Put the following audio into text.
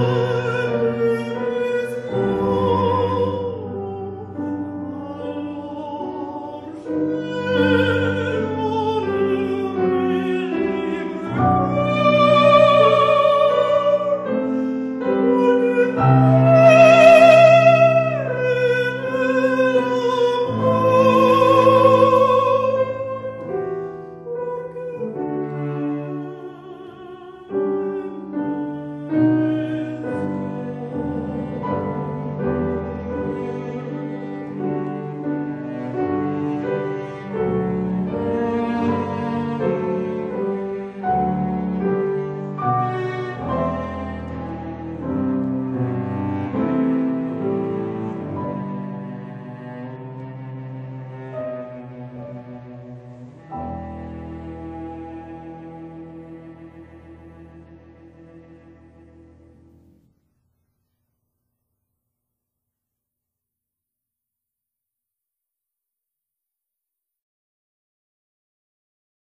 Oh.